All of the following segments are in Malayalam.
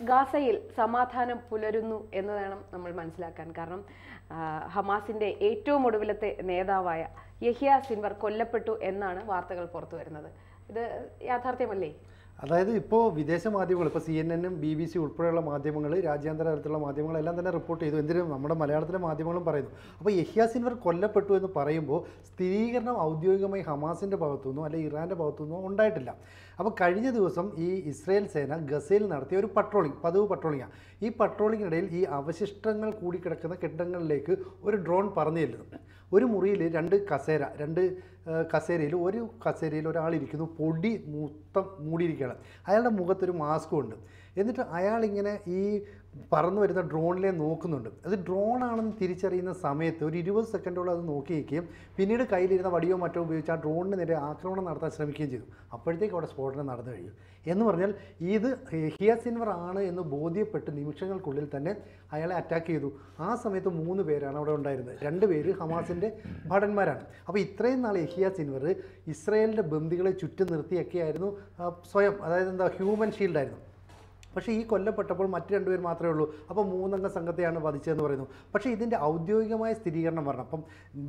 ഗാസയിൽ സമാധാനം പുലരുന്നു എന്ന് വേണം നമ്മൾ മനസ്സിലാക്കാൻ. കാരണം ഹമാസിന്റെ ഏറ്റവും ഒടുവിലത്തെ നേതാവായ യഹിയ സിൻവർ കൊല്ലപ്പെട്ടു എന്നാണ് വാർത്തകൾ പുറത്തു വരുന്നത്. ഇത് യാഥാർത്ഥ്യമല്ലേ? അതായത് ഇപ്പോൾ വിദേശ മാധ്യമങ്ങൾ ഇപ്പോൾ സി എൻ എന്നും ബി ബി സി ഉൾപ്പെടെയുള്ള മാധ്യമങ്ങൾ രാജ്യാന്തര തലത്തിലുള്ള മാധ്യമങ്ങളെല്ലാം തന്നെ റിപ്പോർട്ട് ചെയ്തു. എന്തിനും? നമ്മുടെ മലയാളത്തിലെ മാധ്യമങ്ങളും പറയുന്നു. അപ്പോൾ യഹ്യ സിൻവർ കൊല്ലപ്പെട്ടു എന്ന് പറയുമ്പോൾ സ്ഥിരീകരണം ഔദ്യോഗികമായി ഹമാസിന്റെ ഭാഗത്തുനിന്നോ അല്ലെങ്കിൽ ഇറാന്റെ ഭാഗത്തുനിന്നോ ഉണ്ടായിട്ടില്ല. അപ്പോൾ കഴിഞ്ഞ ദിവസം ഈ ഇസ്രയേൽ സേന ഗസയിൽ നടത്തിയ ഒരു പട്രോളിംഗ് പതിവ് പട്രോളിംഗാണ് ഈ പട്രോളിങ്ങിനിടയിൽ ഈ അവശിഷ്ടങ്ങൾ കൂടിക്കിടക്കുന്ന കെട്ടിടങ്ങളിലേക്ക് ഒരു ഡ്രോൺ പറഞ്ഞു ചെല്ലുന്നു ഒരു മുറിയിൽ രണ്ട് കസേര രണ്ട് കസേരയിൽ ഒരു കസേരയിൽ ഒരാളിരിക്കുന്നു പൊടി മൊത്തം മൂടിയിരിക്കുകയാണ്. അയാളുടെ മുഖത്തൊരു മാസ്കും ഉണ്ട്. എന്നിട്ട് അയാളിങ്ങനെ ഈ പറന്നു വരുന്ന ഡ്രോണിലെ നോക്കുന്നുണ്ട്. അത് ഡ്രോണാണെന്ന് തിരിച്ചറിയുന്ന സമയത്ത് ഒരു ഇരുപത് സെക്കൻഡോളം അത് നോക്കി പിന്നീട് കയ്യിലിരുന്ന വടിയോ മറ്റോ ഉപയോഗിച്ച് ആ ഡ്രോണിന് നേരെ ആക്രമണം നടത്താൻ ശ്രമിക്കുകയും ചെയ്തു. അപ്പോഴത്തേക്ക് അവിടെ സ്ഫോടനം നടന്നു കഴിഞ്ഞു. എന്ന് പറഞ്ഞാൽ ഇത് ഹിയ സിൻവർ ആണ് എന്ന് ബോധ്യപ്പെട്ട് നിമിഷങ്ങൾക്കുള്ളിൽ തന്നെ അയാളെ അറ്റാക്ക് ചെയ്തു. ആ സമയത്ത് മൂന്ന് പേരാണ് അവിടെ ഉണ്ടായിരുന്നത്. രണ്ട് പേര് ഹമാസിന്റെ ഭടന്മാരാണ്. അപ്പോൾ ഇത്രയും നാൾ യഹിയ സിൻവർ ഇസ്രയേലിന്റെ ബന്ദികളെ ചുറ്റും നിർത്തിയൊക്കെയായിരുന്നു സ്വയം അതായത് എന്താ ഹ്യൂമൻ ഷീൽഡായിരുന്നു. പക്ഷേ ഈ കൊല്ലപ്പെട്ടപ്പോൾ മറ്റു രണ്ടുപേർ മാത്രമേ ഉള്ളൂ. അപ്പോൾ മൂന്നംഗ സംഘത്തെയാണ് വധിച്ചതെന്ന് പറയുന്നു. പക്ഷേ ഇതിന്റെ ഔദ്യോഗികമായ സ്ഥിരീകരണം പറഞ്ഞു അപ്പം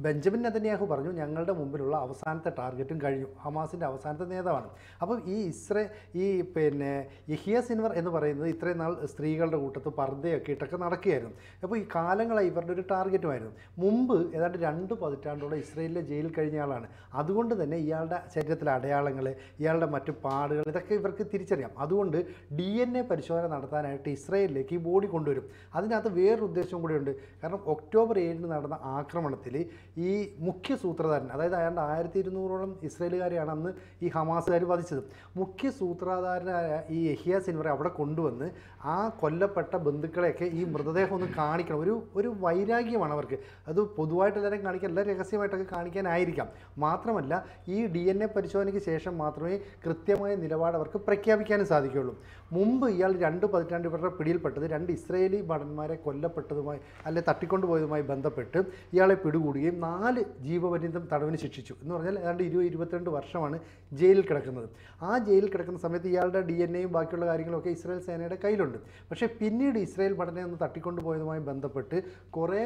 ബെഞ്ചമിൻ നെതന്യാഹു പറഞ്ഞു ഞങ്ങളുടെ മുമ്പിലുള്ള അവസാനത്തെ ടാർഗറ്റും കഴിഞ്ഞു. ഹമാസിന്റെ അവസാനത്തെ നേതാവാണ്. അപ്പം ഈ ഇസ്രേ ഈ പിന്നെ യഹിയ സിൻവർ എന്ന് പറയുന്നത് ഇത്രയും നാൾ സ്ത്രീകളുടെ കൂട്ടത്ത് പർദ്ദയൊക്കെ ഇട്ടൊക്കെ നടക്കുകയായിരുന്നു. അപ്പോൾ ഈ കാലങ്ങളായി ഇവരുടെ ഒരു ടാർഗറ്റുമായിരുന്നു. മുമ്പ് ഏതാണ്ട് രണ്ട് പതിറ്റാണ്ടോളം ഇസ്രയേലിലെ ജയിലിൽ കഴിഞ്ഞ ആളാണ്. അതുകൊണ്ട് തന്നെ ഇയാളുടെ ശരീരത്തിലെ അടയാളങ്ങൾ ഇയാളുടെ മറ്റു പാടുകൾ ഇതൊക്കെ ഇവർക്ക് തിരിച്ചറിയാം. അതുകൊണ്ട് ഡി എൻ എ പരിശോധന നടത്താനായിട്ട് ഇസ്രയേലിലേക്ക് ഈ ബോഡി കൊണ്ടുവരും. അതിനകത്ത് വേറൊരു ഉദ്ദേശവും കൂടിയുണ്ട്. കാരണം ഒക്ടോബർ ഏഴിന് നടന്ന ആക്രമണത്തിൽ ഈ മുഖ്യ സൂത്രധാരൻ അതായത് അയാളുടെ ആയിരത്തി ഇരുന്നൂറോളം ഇസ്രയേലുകാരെയാണ് അന്ന് ഈ ഹമാസുകാർ വധിച്ചത്. മുഖ്യ സൂത്രധാരനായ ഈ യഹിയ സിൻവറെ അവിടെ കൊണ്ടുവന്ന് ആ കൊല്ലപ്പെട്ട ബന്ധുക്കളെയൊക്കെ ഈ മൃതദേഹം ഒന്ന് കാണിക്കണം. ഒരു ഒരു വൈരാഗ്യമാണ് അവർക്ക്. അത് പൊതുവായിട്ട് എല്ലാവരും കാണിക്കാൻ എല്ലാം രഹസ്യമായിട്ടൊക്കെ കാണിക്കാനായിരിക്കാം. മാത്രമല്ല ഈ ഡി എൻ എ പരിശോധനയ്ക്ക് ശേഷം മാത്രമേ കൃത്യമായ നിലപാട് അവർക്ക് പ്രഖ്യാപിക്കാനും സാധിക്കുകയുള്ളൂ. മുമ്പ് ഇയാൾ രണ്ട് പതിറ്റാണ്ട് ഇവരുടെ പിടിയിൽപ്പെട്ടത് രണ്ട് ഇസ്രയേലി ഭടന്മാരെ കൊല്ലപ്പെട്ടതുമായി അല്ലെ തട്ടിക്കൊണ്ടുപോയതുമായി ബന്ധപ്പെട്ട് ഇയാളെ പിടികൂടുകയും നാല് ജീവപര്യന്തം തടവിന് ശിക്ഷിച്ചു എന്ന് പറഞ്ഞാൽ ഏതാണ്ട് ഇരുപത് ഇരുപത്തിരണ്ട് വർഷമാണ് ജയിലിൽ കിടക്കുന്നത്. ആ ജയിലിൽ കിടക്കുന്ന സമയത്ത് ഇയാളുടെ ഡി എൻ എയും ബാക്കിയുള്ള കാര്യങ്ങളൊക്കെ ഇസ്രായേൽ സേനയുടെ കയ്യിലുണ്ട്. പക്ഷേ പിന്നീട് ഇസ്രായേൽ ഭടനെ ഒന്ന് തട്ടിക്കൊണ്ടുപോയതുമായി ബന്ധപ്പെട്ട് കുറേ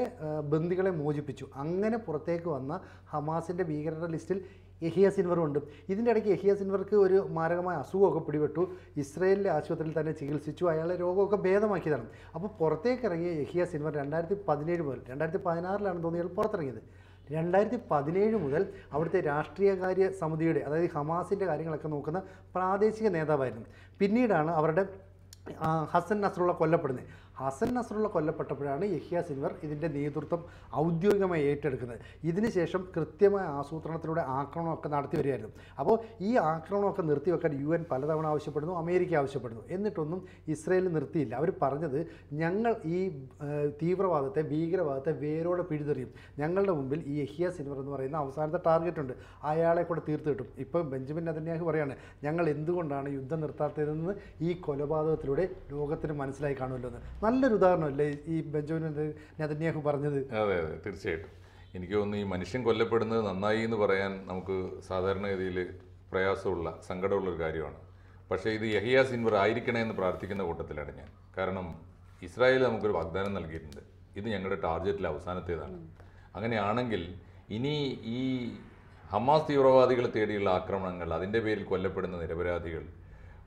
ബന്ദികളെ മോചിപ്പിച്ചു. അങ്ങനെ പുറത്തേക്ക് വന്ന ഹമാസിന്റെ ഭീകരരുടെ ലിസ്റ്റിൽ യഹിയ സിൻവറും ഉണ്ട് ഇതിന്റെ ഇടയ്ക്ക് യഹിയ സിൻവർക്ക് ഒരു മാരകമായ അസുഖമൊക്കെ പിടിപെട്ടു. ഇസ്രയേലിലെ ആശുപത്രിയിൽ തന്നെ ചികിത്സിച്ചു. അയാളെ രോഗമൊക്കെ ഭേദമാക്കിയതാണ്. അപ്പോൾ പുറത്തേക്ക് ഇറങ്ങിയ യഹിയ സിൻവർ രണ്ടായിരത്തി പതിനേഴ് മുതൽ രണ്ടായിരത്തി പതിനാറിലാണ് തോന്നിയാൽ പുറത്തിറങ്ങിയത്. രണ്ടായിരത്തി പതിനേഴ് മുതൽ അവിടുത്തെ രാഷ്ട്രീയകാര്യ സമിതിയുടെ അതായത് ഹമാസിന്റെ കാര്യങ്ങളൊക്കെ നോക്കുന്ന പ്രാദേശിക നേതാവായിരുന്നു. പിന്നീടാണ് അവരുടെ ഹസൻ നസ്രുള്ള കൊല്ലപ്പെടുന്നത്. ഹസൻ നസറുള്ള കൊല്ലപ്പെട്ടപ്പോഴാണ് യഹിയ സിൻവർ ഇതിന്റെ നേതൃത്വം ഔദ്യോഗികമായി ഏറ്റെടുക്കുന്നത്. ഇതിനുശേഷം കൃത്യമായ ആസൂത്രണത്തിലൂടെ ആക്രമണമൊക്കെ നടത്തി വരികയായിരുന്നു. അപ്പോൾ ഈ ആക്രമണമൊക്കെ നിർത്തിവെക്കാൻ യു എൻ പലതവണ ആവശ്യപ്പെടുന്നു അമേരിക്ക ആവശ്യപ്പെടുന്നു. എന്നിട്ടൊന്നും ഇസ്രയേൽ നിർത്തിയില്ല. അവർ പറഞ്ഞത് ഞങ്ങൾ ഈ തീവ്രവാദത്തെ ഭീകരവാദത്തെ വേരോടെ പിഴുതെറിയും. ഞങ്ങളുടെ മുമ്പിൽ ഈ യഹിയ സിൻവർ എന്ന് പറയുന്ന അവസാനത്തെ ടാർഗറ്റ് ഉണ്ട് അയാളെ കൂടെ തീർത്ത് കിട്ടും. ഇപ്പം ബെഞ്ചമിൻ അതന്യാഹ് പറയാണ് ഞങ്ങൾ എന്തുകൊണ്ടാണ് യുദ്ധം നിർത്താത്തതെന്ന് ഈ കൊലപാതകത്തിലൂടെ ലോകത്തിന് മനസ്സിലായി കാണുമല്ലോ എന്ന്. നല്ലൊരു ഉദാഹരണമല്ലേ ഈ ബെഞ്ചമിൻ നെത- നെതന്യാഹു പറഞ്ഞത്? അതെ അതെ തീർച്ചയായിട്ടും. എനിക്ക് തോന്നുന്നു ഈ മനുഷ്യൻ കൊല്ലപ്പെടുന്നത് നന്നായി എന്ന് പറയാൻ നമുക്ക് സാധാരണഗതിയിൽ പ്രയാസമുള്ള സങ്കടമുള്ള ഒരു കാര്യമാണ്. പക്ഷേ ഇത് യഹിയ സിൻവർ ആയിരിക്കണേ എന്ന് പ്രാർത്ഥിക്കുന്ന കൂട്ടത്തിലാണ് ഞാൻ. കാരണം ഇസ്രായേൽ നമുക്കൊരു വാഗ്ദാനം നൽകിയിട്ടുണ്ട്. ഇത് ഞങ്ങളുടെ ടാർഗറ്റിൽ അവസാനത്തേതാണ്. അങ്ങനെയാണെങ്കിൽ ഇനി ഈ ഹമാസ് തീവ്രവാദികൾ തേടിയുള്ള ആക്രമണങ്ങൾ അതിന്റെ പേരിൽ കൊല്ലപ്പെടുന്ന നിരപരാധികൾ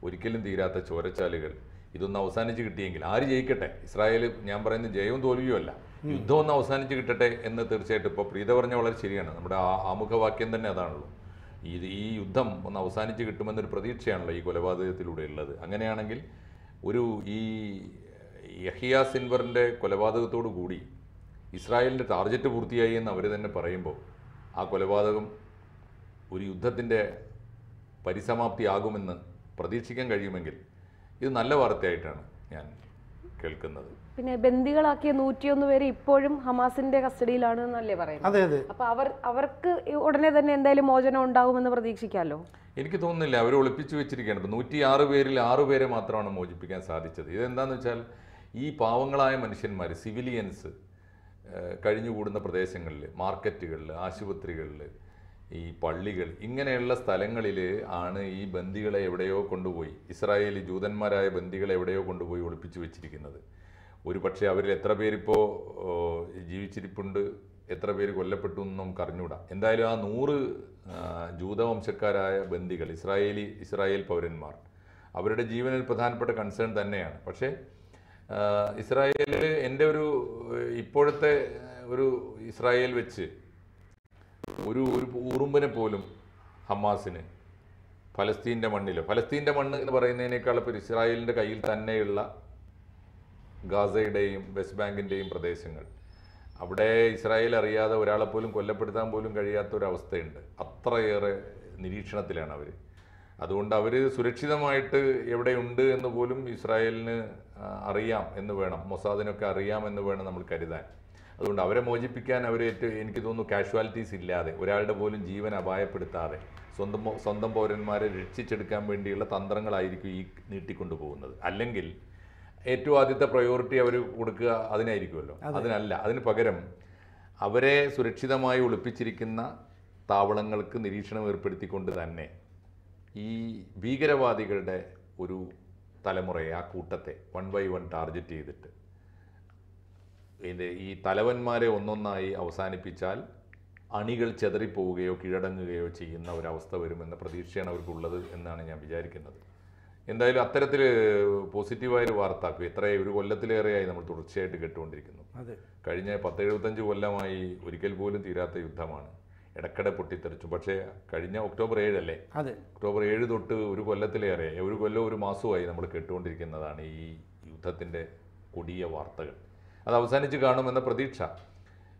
ഒരിക്കലും തീരാത്ത ചോരച്ചാലുകൾ ഇതൊന്ന് അവസാനിച്ച് കിട്ടിയെങ്കിൽ. ആര് ജയിക്കട്ടെ? ഇസ്രായേൽ ഞാൻ പറയുന്ന ജയവും തോൽവിയും അല്ല. യുദ്ധം ഒന്ന് അവസാനിച്ച് കിട്ടട്ടെ എന്ന് തീർച്ചയായിട്ടും ഇപ്പോൾ പ്രീത പറഞ്ഞ വളരെ ശരിയാണ്. നമ്മുടെ ആ ആമുഖവാക്യം തന്നെ അതാണല്ലോ. ഇത് ഈ യുദ്ധം ഒന്ന് അവസാനിച്ച് കിട്ടുമെന്നൊരു പ്രതീക്ഷയാണല്ലോ ഈ കൊലപാതകത്തിലൂടെ ഉള്ളത് അങ്ങനെയാണെങ്കിൽ ഒരു ഈ യഹിയ സിൻവറിന്റെ കൊലപാതകത്തോടു കൂടി ഇസ്രായേലിന്റെ ടാർഗറ്റ് പൂർത്തിയായി എന്ന് അവർ തന്നെ പറയുമ്പോൾ ആ കൊലപാതകം ഒരു യുദ്ധത്തിന്റെ പരിസമാപ്തിയാകുമെന്ന് പ്രതീക്ഷിക്കാൻ കഴിയുമെങ്കിൽ ഇത് നല്ല വാർത്തയായിട്ടാണ് ഞാൻ കേൾക്കുന്നത്. പിന്നെ ബന്ദികളാക്കിയ നൂറ്റിയൊന്ന് പേര് ഇപ്പോഴും ഹമാസിന്റെ കസ്റ്റഡിയിലാണ് എന്നല്ലേ പറയുന്നത്? അതെ അതെ. അപ്പൊ അവർ അവർക്ക് ഉടനെ തന്നെ എന്തായാലും മോചനം ഉണ്ടാകുമെന്ന് പ്രതീക്ഷിക്കാമല്ലോ എനിക്ക് തോന്നുന്നില്ല. അവർ ഒളിപ്പിച്ചു വെച്ചിരിക്കുകയാണ്. ഇപ്പം നൂറ്റി ആറ് പേരിൽ ആറ് പേരെ മാത്രമാണ് മോചിപ്പിക്കാൻ സാധിച്ചത്. ഇതെന്താണെന്ന് വെച്ചാൽ ഈ പാവങ്ങളായ മനുഷ്യന്മാർ സിവിലിയൻസ് കഴിഞ്ഞുകൂടുന്ന പ്രദേശങ്ങളിൽ മാർക്കറ്റുകളിൽ ആശുപത്രികളിൽ ഈ പള്ളികൾ ഇങ്ങനെയുള്ള സ്ഥലങ്ങളിൽ ആണ് ഈ ബന്ദികളെ എവിടെയോ കൊണ്ടുപോയി ഇസ്രായേലി ജൂതന്മാരായ ബന്ദികളെ എവിടെയോ കൊണ്ടുപോയി ഒളിപ്പിച്ചു വെച്ചിരിക്കുന്നത്. ഒരു പക്ഷേ അവരിൽ എത്ര പേരിപ്പോൾ ജീവിച്ചിരിപ്പുണ്ട് എത്ര പേര് കൊല്ലപ്പെട്ടു എന്നും നമുക്ക് എന്തായാലും ആ നൂറ് ജൂതവംശക്കാരായ ബന്ദികൾ ഇസ്രായേലി ഇസ്രായേൽ പൗരന്മാർ അവരുടെ ജീവനിൽ പ്രധാനപ്പെട്ട കൺസേൺ തന്നെയാണ്. പക്ഷേ ഇസ്രായേലിൽ എന്റെ ഒരു ഇപ്പോഴത്തെ ഒരു ഇസ്രായേൽ വെച്ച് ഒരു ഒരു ഉറുമ്പിനെ പോലും ഹമാസിന് ഫലസ്തീന്റെ മണ്ണിൽ ഫലസ്തീന്റെ മണ്ണ് എന്ന് പറയുന്നതിനേക്കാൾ ഇപ്പോൾ ഇസ്രായേലിന്റെ കയ്യിൽ തന്നെയുള്ള ഗാസയുടെയും വെസ്റ്റ് ബാങ്കിന്റെയും പ്രദേശങ്ങൾ. അവിടെ ഇസ്രായേൽ അറിയാതെ ഒരാളെ പോലും കൊല്ലപ്പെടുത്താൻ പോലും കഴിയാത്ത ഒരു അവസ്ഥയുണ്ട് അത്രയേറെ നിരീക്ഷണത്തിലാണ് അവർ അതുകൊണ്ട് അവർ സുരക്ഷിതമായിട്ട് എവിടെയുണ്ട് എന്ന് പോലും ഇസ്രായേലിന് അറിയാം എന്ന് വേണം. മൊസാദിനൊക്കെ അറിയാം എന്ന് വേണം നമ്മൾ കരുതാൻ. അതുകൊണ്ട് അവരെ മോചിപ്പിക്കാൻ അവർ ഏറ്റവും എനിക്ക് തോന്നുന്നു കാഷ്വാലിറ്റീസ് ഇല്ലാതെ ഒരാളുടെ പോലും ജീവൻ അപായപ്പെടുത്താതെ സ്വന്തം സ്വന്തം പൗരന്മാരെ രക്ഷിച്ചെടുക്കാൻ വേണ്ടിയുള്ള തന്ത്രങ്ങളായിരിക്കും ഈ നീട്ടിക്കൊണ്ടു പോകുന്നത് അല്ലെങ്കിൽ ഏറ്റവും ആദ്യത്തെ പ്രയോറിറ്റി അവർ കൊടുക്കുക അതിനായിരിക്കുമല്ലോ. അതിനല്ല അതിന് പകരം അവരെ സുരക്ഷിതമായി ഒളിപ്പിച്ചിരിക്കുന്ന താവളങ്ങൾക്ക് നിരീക്ഷണം ഏർപ്പെടുത്തിക്കൊണ്ട് തന്നെ ഈ ഭീകരവാദികളുടെ ഒരു തലമുറയെ ആ കൂട്ടത്തെ വൺ ബൈ വൺ ടാർഗറ്റ് ചെയ്തിട്ട് ഇത് ഈ തലവന്മാരെ ഒന്നൊന്നായി അവസാനിപ്പിച്ചാൽ അണികൾ ചെതറിപ്പോവുകയോ കീഴടങ്ങുകയോ ചെയ്യുന്ന ഒരവസ്ഥ വരുമെന്ന പ്രതീക്ഷയാണ് അവർക്കുള്ളത് എന്നാണ് ഞാൻ വിചാരിക്കുന്നത്. എന്തായാലും അത്തരത്തിൽ പോസിറ്റീവായൊരു വാർത്ത ഇത്ര ഒരു കൊല്ലത്തിലേറെയായി നമ്മൾ തുടർച്ചയായിട്ട് കേട്ടുകൊണ്ടിരിക്കുന്നു. കഴിഞ്ഞ പത്തെഴുപത്തഞ്ച് കൊല്ലമായി ഒരിക്കൽ പോലും തീരാത്ത യുദ്ധമാണ്. ഇടയ്ക്കിടെ പൊട്ടിത്തെറിച്ചു. പക്ഷേ കഴിഞ്ഞ ഒക്ടോബർ ഏഴല്ലേ? ഒക്ടോബർ ഏഴ് തൊട്ട് ഒരു കൊല്ലത്തിലേറെ ഒരു കൊല്ലം ഒരു മാസമായി നമ്മൾ കേട്ടുകൊണ്ടിരിക്കുന്നതാണ് ഈ യുദ്ധത്തിന്റെ കൊടിയ വാർത്തകൾ. അത് അവസാനിച്ച് കാണുമെന്ന പ്രതീക്ഷ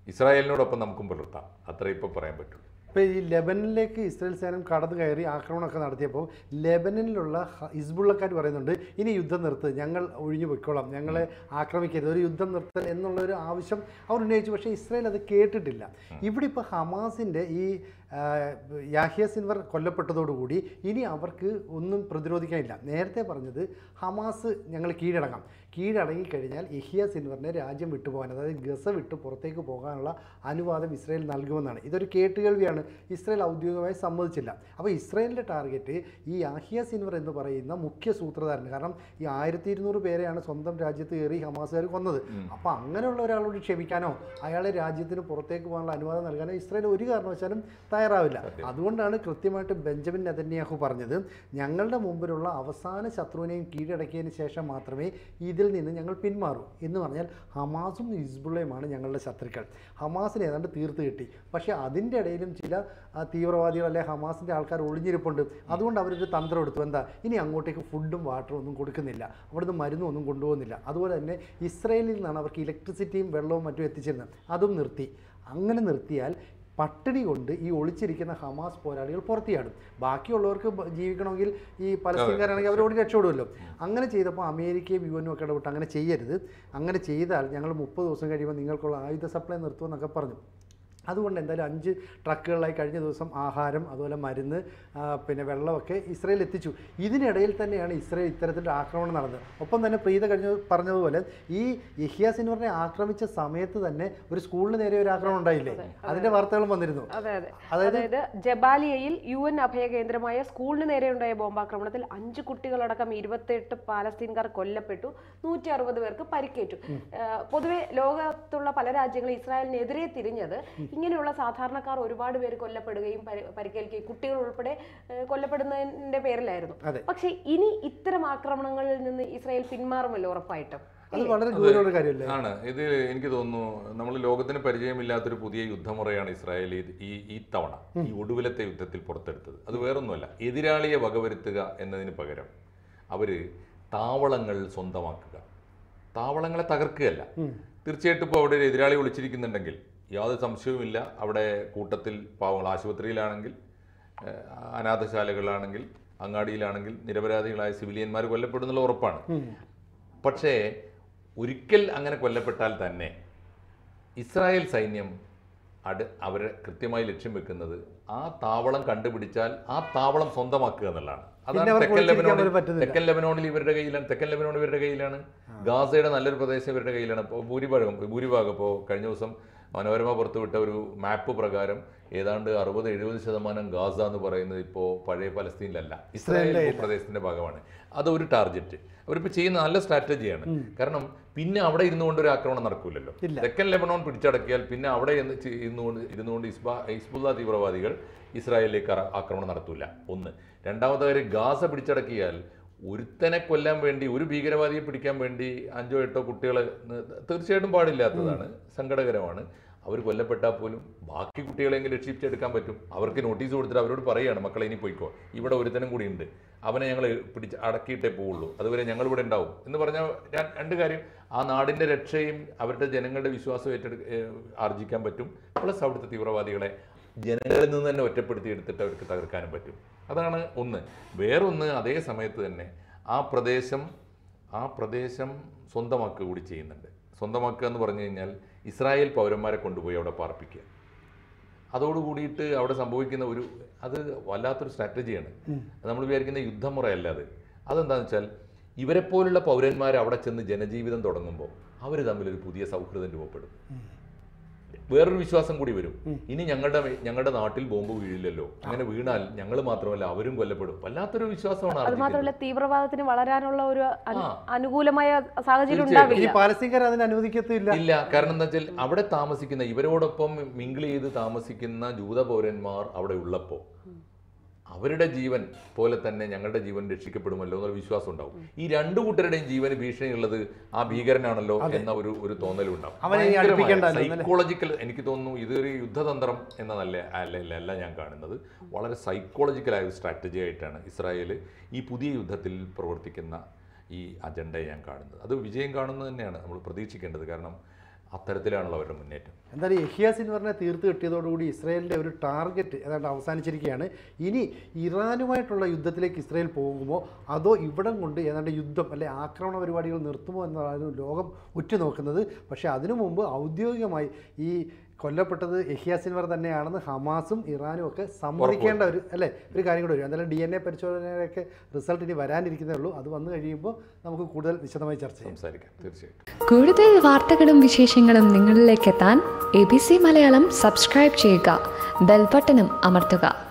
ഇസ്രായേലിനോടൊപ്പം നമുക്കും പുലർത്താം. അത്ര ഇപ്പോൾ പറയാൻ പറ്റുള്ളൂ ഇപ്പോൾ ഈ ലെബനിലേക്ക് ഇസ്രായേൽ സേനം കടന്നു കയറി ആക്രമണമൊക്കെ നടത്തിയപ്പോൾ ലെബനിലുള്ള ഹിസ്ബുള്ളക്കാർ പറയുന്നുണ്ട് ഇനി യുദ്ധം നിർത്ത് ഞങ്ങൾ ഒഴിഞ്ഞു പൊയ്ക്കോളാം ഞങ്ങളെ ആക്രമിക്കരുത് ഒരു യുദ്ധം നിർത്തൽ എന്നുള്ള ഒരു ആവശ്യം അവർ ഉന്നയിച്ചു പക്ഷേ ഇസ്രായേൽ അത് കേട്ടിട്ടില്ല. ഇവിടെ ഇപ്പോൾ ഹമാസിന്റെ ഈ യാഹിയ സിൻവർ കൊല്ലപ്പെട്ടതോടുകൂടി ഇനി അവർക്ക് ഒന്നും പ്രതിരോധിക്കാനില്ല. നേരത്തെ പറഞ്ഞത് ഹമാസ് ഞങ്ങൾ കീഴടങ്ങാം. കീഴടങ്ങി കഴിഞ്ഞാൽ യഹിയ സിൻവറിനെ രാജ്യം വിട്ടുപോകാൻ അതായത് ഗസ വിട്ട് പുറത്തേക്ക് പോകാനുള്ള അനുവാദം ഇസ്രയേൽ നൽകുമെന്നാണ്. ഇതൊരു കേട്ടുകേൾവിയാണ്. ഇസ്രയേൽ ഔദ്യോഗികമായി സമ്മതിച്ചില്ല. അപ്പോൾ ഇസ്രയേലിന്റെ ടാർഗറ്റ് ഈ യാഹിയ സിൻവർ എന്ന് പറയുന്ന മുഖ്യ സൂത്രധാരൻ കാരണം ഈ ആയിരത്തി ഇരുന്നൂറ് പേരെയാണ് സ്വന്തം രാജ്യത്ത് കയറി ഹമാസുകാർ കൊന്നത്. അപ്പോൾ അങ്ങനെയുള്ള ഒരാളോട് ക്ഷമിക്കാനോ അയാളെ രാജ്യത്തിന് പുറത്തേക്ക് പോകാനുള്ള അനുവാദം നൽകാനോ ഇസ്രയേൽ ഒരു കാരണവശാലും തയ്യാറാവില്ല. അതുകൊണ്ടാണ് കൃത്യമായിട്ട് ബെഞ്ചമിൻ നെതന്യാഹു പറഞ്ഞത്. ഞങ്ങളുടെ മുമ്പിലുള്ള അവസാന ശത്രുവിനെയും കീഴടക്കിയതിന് ശേഷം മാത്രമേ ഇതിൽ നിന്ന് ഞങ്ങൾ പിന്മാറൂ എന്ന് പറഞ്ഞാൽ ഹമാസും ഹിസ്ബുള്ളയുമാണ് ഞങ്ങളുടെ ശത്രുക്കൾ. ഹമാസിനെ ഏതാണ്ട് തീർത്ത് കിട്ടി. പക്ഷേ അതിന്റെ ഇടയിലും ചില തീവ്രവാദികൾ അല്ലെ ഹമാസിന്റെ ആൾക്കാർ ഒളിഞ്ഞിരിപ്പുണ്ട്. അതുകൊണ്ട് അവരൊരു തന്ത്രം എടുത്തു. എന്താ? ഇനി അങ്ങോട്ടേക്ക് ഫുഡും വാട്ടറും ഒന്നും കൊടുക്കുന്നില്ല. അവിടുന്ന് മരുന്നും ഒന്നും കൊണ്ടുപോകുന്നില്ല. അതുപോലെ തന്നെ ഇസ്രയേലിൽ നിന്നാണ് അവർക്ക് ഇലക്ട്രിസിറ്റിയും വെള്ളവും മറ്റും എത്തിച്ചിരുന്നത്. അതും നിർത്തി. അങ്ങനെ നിർത്തിയാൽ പട്ടിണി കൊണ്ട് ഈ ഒളിച്ചിരിക്കുന്ന ഹമാസ് പോരാളികൾ പുറത്തിയാടും. ബാക്കിയുള്ളവർക്ക് ജീവിക്കണമെങ്കിൽ ഈ പലസ്തീൻകാരാണെങ്കിൽ അവരോട് രക്ഷപ്പെടുമല്ലോ. അങ്ങനെ ചെയ്തപ്പോൾ അമേരിക്കയും യു എനും ഒക്കെ ഇടപെട്ട്. അങ്ങനെ ചെയ്യരുത്. അങ്ങനെ ചെയ്താൽ ഞങ്ങൾ മുപ്പത് ദിവസം കഴിയുമ്പോൾ നിങ്ങൾക്കുള്ള ആയുധ സപ്ലൈ നിർത്തുമെന്നൊക്കെ പറഞ്ഞു. അതുകൊണ്ട് എന്തായാലും അഞ്ച് ട്രക്കുകളിലായി കഴിഞ്ഞ ദിവസം ആഹാരം അതുപോലെ മരുന്ന് പിന്നെ വെള്ളമൊക്കെ ഇസ്രയേൽ എത്തിച്ചു. ഇതിനിടയിൽ തന്നെയാണ് ഇസ്രയേൽ ഇത്തരത്തിലൊരു ആക്രമണം നടന്നത്. ഒപ്പം തന്നെ പ്രീത കഴിഞ്ഞ പറഞ്ഞതുപോലെ ഈ യഹിയ സിൻവറിനെ ആക്രമിച്ച സമയത്ത് തന്നെ ഒരു സ്കൂളിന് നേരെ ഒരു ആക്രമണം ഉണ്ടായില്ലേ? അതിന്റെ വാർത്തകളും വന്നിരുന്നു. അതെ അതെ. അതായത് ജബാലിയയിൽ യു എൻ അഭയകേന്ദ്രമായ സ്കൂളിന് നേരെയുണ്ടായ ബോംബാക്രമണത്തിൽ അഞ്ച് കുട്ടികളടക്കം ഇരുപത്തെട്ട് പാലസ്തീൻകാർ കൊല്ലപ്പെട്ടു. നൂറ്റി അറുപത് പേർക്ക് പരിക്കേറ്റു. പൊതുവെ ലോകത്തുള്ള പല രാജ്യങ്ങളും ഇസ്രായേലിനെതിരെ തിരിഞ്ഞത് ഇങ്ങനെയുള്ള സാധാരണക്കാർ ഒരുപാട് പേര് കൊല്ലപ്പെടുകയും പരിക്കേൽക്കുകയും കുട്ടികൾ ഉൾപ്പെടെ കൊല്ലപ്പെടുന്നതിന്റെ പേരിലായിരുന്നു. പക്ഷെ ഇനി ഇത്തരം ആക്രമണങ്ങളിൽ നിന്ന് ഇസ്രായേൽ പിന്മാറുമല്ലോ ഉറപ്പായിട്ടും? അത് വളരെ ഗൗരവമുള്ള കാര്യമല്ലേ? ആണ്. ഇത് എനിക്ക് തോന്നുന്നു നമ്മൾ ലോകത്തിന് പരിചയമില്ലാത്തൊരു പുതിയ യുദ്ധമുറയാണ് ഇസ്രായേൽ ഈ ഈ തവണ ഈ ഒടുവിലത്തെ യുദ്ധത്തിൽ പുറത്തെടുത്തത്. അത് വേറൊന്നുമല്ല. എതിരാളിയെ വകവരുത്തുക എന്നതിന് പകരം അവർ താവളങ്ങൾ സ്വന്തമാക്കുക. താവളങ്ങളെ തകർക്കുകയല്ല. തീർച്ചയായിട്ടും ഇപ്പോൾ അവിടെ ഒരു എതിരാളി ഒളിച്ചിരിക്കുന്നുണ്ടെങ്കിൽ യാതൊരു സംശയവുമില്ല. അവിടെ കൂട്ടത്തിൽ പാവങ്ങൾ ആശുപത്രിയിലാണെങ്കിൽ അനാഥശാലകളിലാണെങ്കിൽ അങ്ങാടിയിലാണെങ്കിൽ നിരപരാധികളായ സിവിലിയന്മാർ കൊല്ലപ്പെടുന്നുള്ള ഉറപ്പാണ്. പക്ഷേ ഒരിക്കൽ അങ്ങനെ കൊല്ലപ്പെട്ടാൽ തന്നെ ഇസ്രായേൽ സൈന്യം അട് അവരെ കൃത്യമായി ലക്ഷ്യം വെക്കുന്നത് ആ താവളം കണ്ടുപിടിച്ചാൽ ആ താവളം സ്വന്തമാക്കുക എന്നുള്ളതാണ്. അതാണ് തെക്കൻ ലെബനോണിൽ തെക്കൻ ലെബനോണിൽ ഇവരുടെ കയ്യിലാണ് തെക്കൻ ലെബനോൺ ഇവരുടെ കയ്യിലാണ് ഗാസയുടെ നല്ലൊരു പ്രദേശം ഇവരുടെ കയ്യിലാണ്. ഇപ്പോൾ ഭൂരിഭാഗം ഭൂരിഭാഗം ഇപ്പോൾ കഴിഞ്ഞ ദിവസം മനോരമ പുറത്തുവിട്ട ഒരു മാപ്പ് പ്രകാരം ഏതാണ്ട് അറുപത് എഴുപത് ശതമാനം ഗാസ എന്ന് പറയുന്നത് ഇപ്പോൾ പഴയ പലസ്തീനിലല്ല ഇസ്രായേൽ ഭൂപ്രദേശത്തിന്റെ ഭാഗമാണ്. അതൊരു ടാർഗറ്റ്. അവരിപ്പോൾ ചെയ്യുന്ന നല്ല സ്ട്രാറ്റജിയാണ്. കാരണം പിന്നെ അവിടെ ഇരുന്നു കൊണ്ട് ഒരു ആക്രമണം നടക്കൂലല്ലോ. തെക്കൻ ലെബനോൺ പിടിച്ചടക്കിയാൽ പിന്നെ അവിടെ ഇരുന്നുകൊണ്ട് ഇരുന്നുകൊണ്ട് ഇസ്ബ ഇസ്ബുല്ല തീവ്രവാദികൾ ഇസ്രായേലിലേക്ക് ആക്രമണം നടത്തൂല. ഒന്ന്. രണ്ടാമത്തെ കാര്യം ഗാസ പിടിച്ചടക്കിയാൽ ഒരുത്തനെ കൊല്ലാൻ വേണ്ടി ഒരു ഭീകരവാദിയെ പിടിക്കാൻ വേണ്ടി അഞ്ചോ എട്ടോ കുട്ടികൾ തീർച്ചയായിട്ടും പാടില്ലാത്തതാണ്. സങ്കടകരമാണ്. അവർ കൊല്ലപ്പെട്ടാൽ പോലും ബാക്കി കുട്ടികളെങ്കിലും രക്ഷിച്ചെടുക്കാൻ പറ്റും. അവർക്ക് നോട്ടീസ് കൊടുത്തിട്ട് അവരോട് പറയുകയാണ് മക്കളെ ഇനി പോയിക്കോ. ഇവിടെ ഒരുത്തനും കൂടി ഉണ്ട്. അവനെ ഞങ്ങൾ പിടിച്ച് അടക്കിയിട്ടേ പോവുള്ളൂ. അതുവരെ ഞങ്ങൾ ഇവിടെ ഉണ്ടാവും. എന്ന് പറഞ്ഞാൽ രണ്ട് കാര്യം. ആ നാടിന്റെ രക്ഷയും അവരുടെ ജനങ്ങളുടെ വിശ്വാസം ഏറ്റെടുക്ക ആർജിക്കാൻ പറ്റും. പ്ലസ് അവിടുത്തെ തീവ്രവാദികളെ ജനങ്ങളിൽ നിന്ന് തന്നെ ഒറ്റപ്പെടുത്തി എടുത്തിട്ട് അവർക്ക് തകർക്കാനും പറ്റും. അതാണ് ഒന്ന്. വേറൊന്ന് അതേ സമയത്ത് തന്നെ ആ പ്രദേശം ആ പ്രദേശം സ്വന്തമാക്കുക കൂടി ചെയ്യുന്നുണ്ട്. സ്വന്തമാക്കുക എന്ന് പറഞ്ഞു കഴിഞ്ഞാൽ ഇസ്രായേൽ പൗരന്മാരെ കൊണ്ടുപോയി അവിടെ പാർപ്പിക്കുക. അതോടുകൂടിയിട്ട് അവിടെ സംഭവിക്കുന്ന ഒരു അത് വല്ലാത്തൊരു സ്ട്രാറ്റജിയാണ്. നമ്മൾ വിചാരിക്കുന്ന യുദ്ധമുറയല്ല അത്. അതെന്താണെന്ന് വെച്ചാൽ ഇവരെപ്പോലുള്ള പൗരന്മാർ അവിടെ ചെന്ന് ജനജീവിതം തുടങ്ങുമ്പോൾ അവർ തമ്മിലൊരു പുതിയ സൗഹൃദം രൂപപ്പെടും. വേറൊരു വിശ്വാസം കൂടി വരും. ഇനി ഞങ്ങളുടെ ഞങ്ങളുടെ നാട്ടിൽ ബോംബ് വീഴില്ലല്ലോ. അങ്ങനെ വീണാൽ ഞങ്ങൾ മാത്രമല്ല അവരും കൊല്ലപ്പെടും. വല്ലാത്തൊരു വിശ്വാസമാണ് അത് മാത്രമല്ല തീവ്രവാദത്തിന് വളരാനുള്ള ഒരു അനുകൂലമായ സാഹചര്യം പാലസ്തീൻകാർ അതിന് അനുവദിക്കത്തില്ല. ഇല്ല. കാരണം എന്താ വെച്ചാൽ അവിടെ താമസിക്കുന്ന ഇവരോടൊപ്പം മിങ്കിൾ ചെയ്ത് താമസിക്കുന്ന ജൂത പൗരന്മാർ അവിടെ ഉള്ളപ്പോൾ അവരുടെ ജീവൻ പോലെ തന്നെ ഞങ്ങളുടെ ജീവൻ രക്ഷിക്കപ്പെടുമല്ലോ എന്നൊരു വിശ്വാസം ഉണ്ടാവും. ഈ രണ്ടു കൂട്ടരുടെയും ജീവന് ഭീഷണിയുള്ളത് ആ ഭീകരനാണല്ലോ എന്ന ഒരു ഒരു തോന്നലുണ്ടാവും? സൈക്കോളജിക്കൽ എനിക്ക് തോന്നുന്നു ഇതൊരു യുദ്ധതന്ത്രം എന്ന നല്ല അല്ല ഞാൻ കാണുന്നത്. വളരെ സൈക്കോളജിക്കലായ ഒരു സ്ട്രാറ്റജി ആയിട്ടാണ് ഇസ്രായേൽ ഈ പുതിയ യുദ്ധത്തിൽ പ്രവർത്തിക്കുന്ന ഈ അജണ്ടയെ ഞാൻ കാണുന്നത്. അത് വിജയം കാണുന്നത് തന്നെയാണ് നമ്മൾ പ്രതീക്ഷിക്കേണ്ടത്. കാരണം അത്തരത്തിലാണല്ലോ അവരുടെ മുന്നേറ്റം. എന്തായാലും യഹിയ സിൻവറിനെ തീർത്ത് കിട്ടിയതോടുകൂടി ഇസ്രായേലിന്റെ ഒരു ടാർഗറ്റ് ഏതാണ്ട് അവസാനിച്ചിരിക്കുകയാണ്. ഇനി ഇറാനുമായിട്ടുള്ള യുദ്ധത്തിലേക്ക് ഇസ്രായേൽ പോകുമോ? അതോ ഇവിടം കൊണ്ട് ഏതാണ്ട് യുദ്ധം അല്ലെ ആക്രമണ പരിപാടികൾ നിർത്തുമോ എന്നതാണ് ലോകം ഉറ്റുനോക്കുന്നത്. പക്ഷേ അതിനു മുമ്പ് ഔദ്യോഗികമായി ഈ കൊല്ലപ്പെട്ടത് യഹിയാസിൻവർ തന്നെയാണെന്ന് ഹമാസും ഇറാനും ഒക്കെ സമ്മതിക്കേണ്ട ഒരു അല്ലേ? ഒരു കാര്യം കൂടെ വരും. എന്തായാലും ഡി എൻ എ പരിശോധനയൊക്കെ റിസൾട്ട് ഇനി വരാനിരിക്കുന്നേ ഉള്ളൂ. അത് വന്നു കഴിയുമ്പോൾ നമുക്ക് കൂടുതൽ വിശദമായി ചർച്ച ചെയ്യാം. സംസാരിക്കാം. തീർച്ചയായിട്ടും. കൂടുതൽ വാർത്തകളും വിശേഷങ്ങളും നിങ്ങളിലേക്ക് എത്താൻ A B C Malayalam subscribe ചെയ്യുക. ബെൽബട്ടനും അമർത്തുക.